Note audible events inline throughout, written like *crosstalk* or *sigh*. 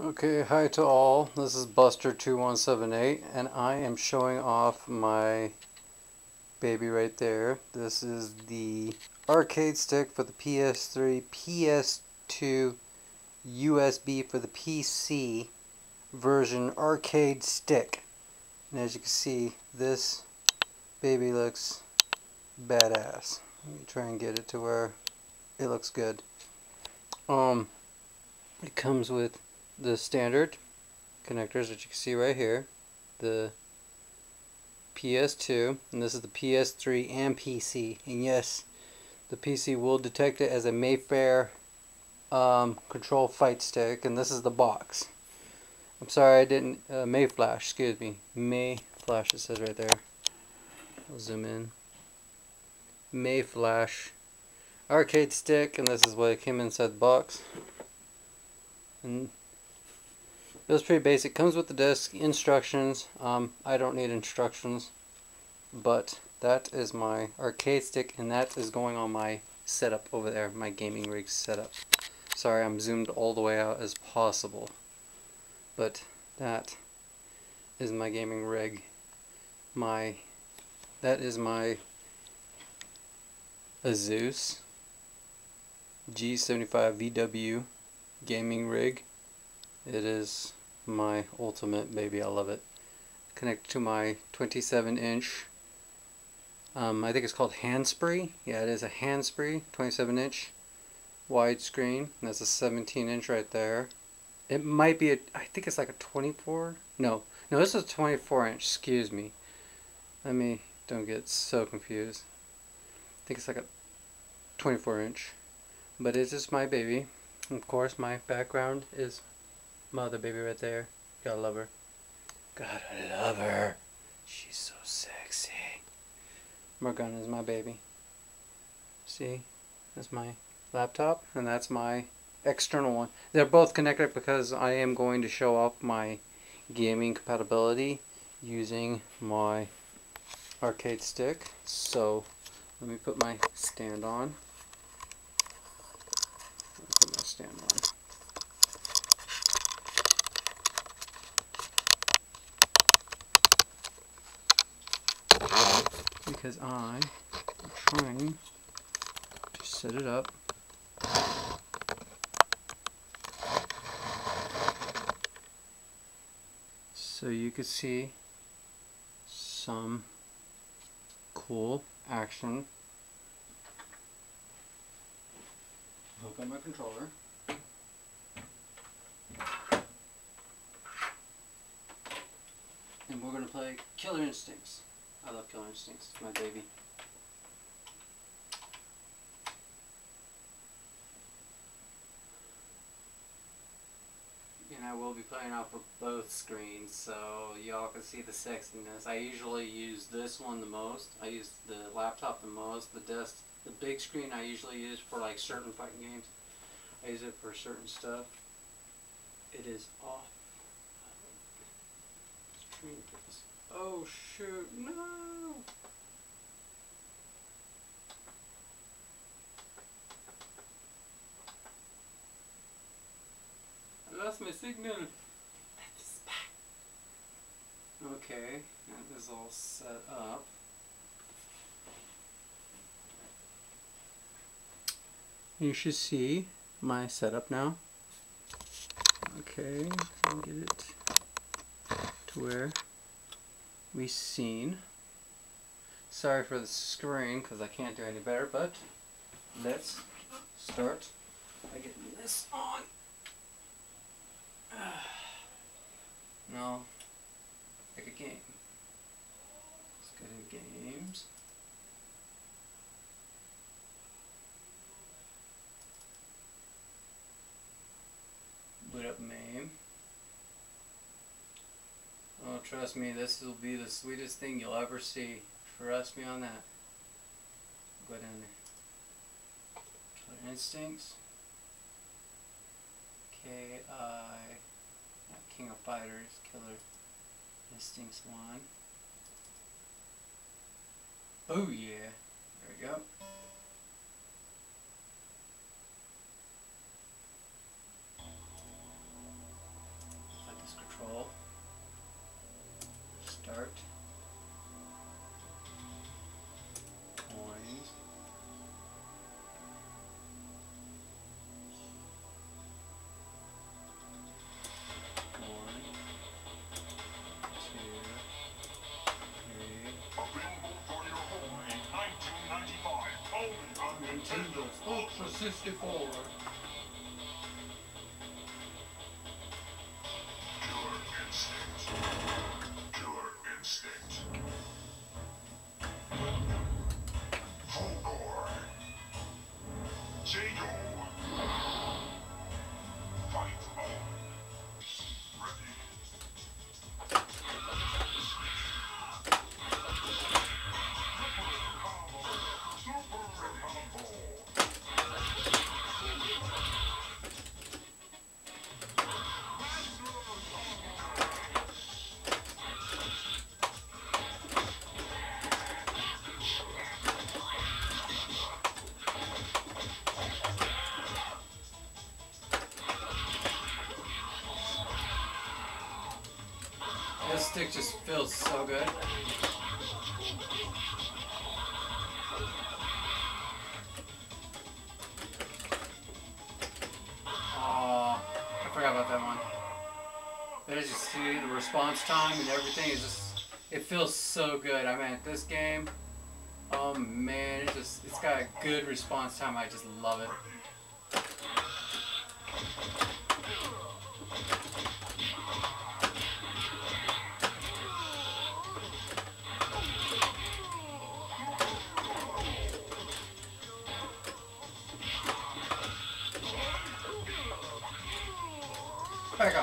Okay, hi to all. This is Buster2178 and I am showing off my baby right there. This is the arcade stick for the PS3, PS2, USB for the PC version arcade stick. And as you can see, this baby looks badass. Let me try and get it to where it looks good. Um, it comes with the standard connectors that you can see right here the PS2 and this is the PS3 and PC and yes the PC will detect it as a Mayfair um, control fight stick and this is the box. I'm sorry I didn't uh, Mayflash excuse me. Mayflash it says right there. I'll zoom in. Mayflash arcade stick and this is what it came inside the box. And it was pretty basic. Comes with the disc, instructions. Um, I don't need instructions, but that is my arcade stick, and that is going on my setup over there, my gaming rig setup. Sorry, I'm zoomed all the way out as possible, but that is my gaming rig. My that is my Asus G75 VW gaming rig. It is my ultimate baby. I love it. Connected to my 27 inch. Um, I think it's called Hannspree. Yeah, it is a Hannspree 27 inch widescreen. That's a 17 inch right there. It might be a. I think it's like a 24. No, no, this is a 24 inch. Excuse me. Let me don't get so confused. I think it's like a 24 inch. But it is my baby. Of course, my background is Mother baby right there. Gotta love her. Gotta love her. She's so sexy. Morgana is my baby. See? That's my laptop and that's my external one. They're both connected because I am going to show off my gaming compatibility using my arcade stick. So let me put my stand on. Put my stand on. Because I am trying to set it up so you can see some cool action. Hook up my controller. And we're going to play Killer Instincts. I love Killer Instincts. It's my baby. And I will be playing off of both screens so y'all can see the sexiness. I usually use this one the most. I use the laptop the most. The desk, the big screen I usually use for like certain fighting games. I use it for certain stuff. It is off. Oh shoot, no! I lost my signal. That is back. Okay, that is all set up. You should see my setup now. Okay, get it to where we seen. Sorry for the screen because I can't do any better, but let's start by getting this on. *sighs* no, like a game. Let's go to games. Boot up MAME. Oh, trust me, this will be the sweetest thing you'll ever see. Trust me on that. Go down there. Killer Instincts. K-I... King of Fighters. Killer Instincts 1. Oh yeah. There we go. 64. Stick just feels so good. Oh, I forgot about that one. There's just see the response time and everything is just it feels so good. I mean this game, oh man, it just it's got a good response time. I just love it. Back.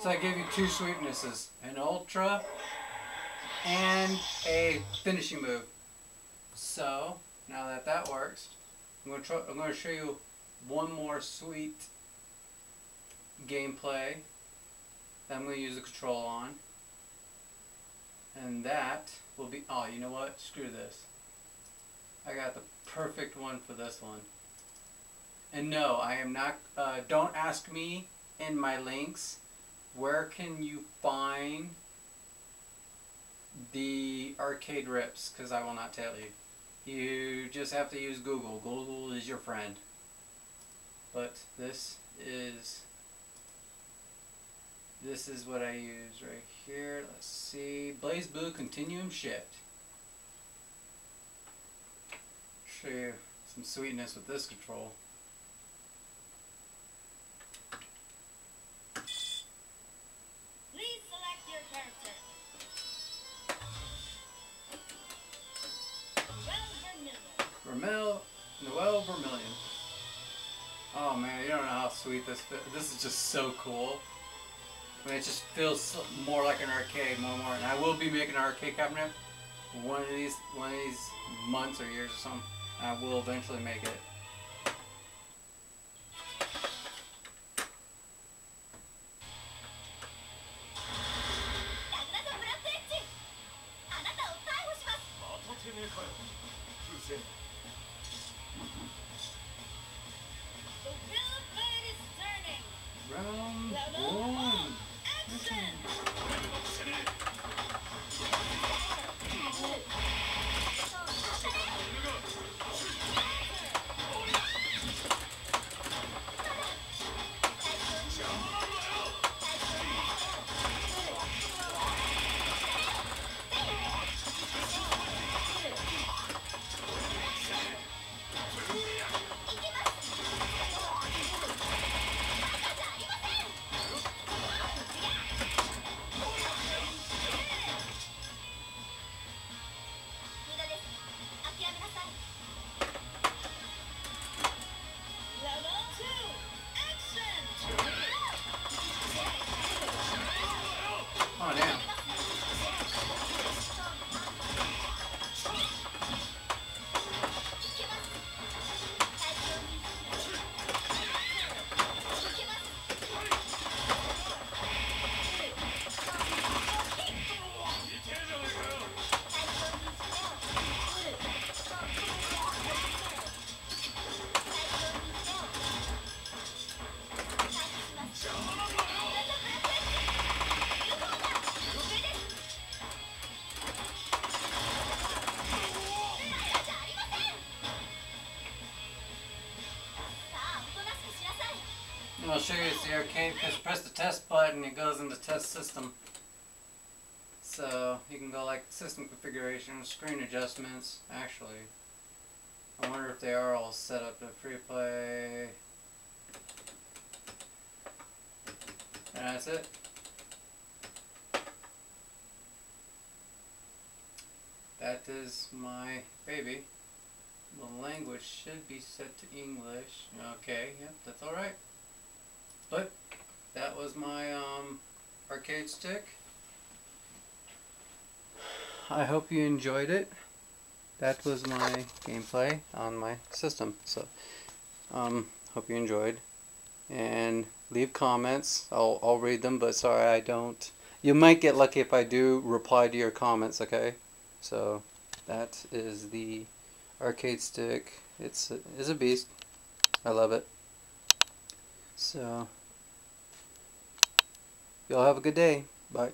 So I gave you two sweetnesses, an ultra and a finishing move. So now that that works, I'm going to try, I'm going to show you one more sweet gameplay that I'm going to use the control on, and that will be. Oh, you know what? Screw this. I got the perfect one for this one. And no, I am not. Uh, don't ask me in my links. Where can you find the arcade rips because I will not tell you. You just have to use Google. Google is your friend. But this is this is what I use right here. Let's see. BlazBlue Continuum Shift. Show you some sweetness with this control. Vermel, Noel Vermillion. Oh man, you don't know how sweet this This is just so cool. I mean, it just feels more like an arcade, more and more. And I will be making an arcade cabinet one of these, one of these months or years or something. I will eventually make it. Round I'll show you it's the arcade because press the test button, it goes into test system. So you can go like system configuration, screen adjustments. Actually, I wonder if they are all set up to free play. And that's it. That is my baby. The language should be set to English. Okay, yep, that's alright. But that was my um, arcade stick. I hope you enjoyed it. That was my gameplay on my system. So, um, hope you enjoyed. And leave comments. I'll, I'll read them, but sorry I don't. You might get lucky if I do reply to your comments, okay? So, that is the arcade stick. It's it's a beast. I love it. So, y'all have a good day. Bye.